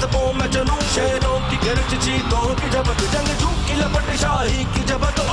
जोशीला में चलूँ शेरों की गिरज चीतों की जबत, जंग की लपट, शाही की जबत।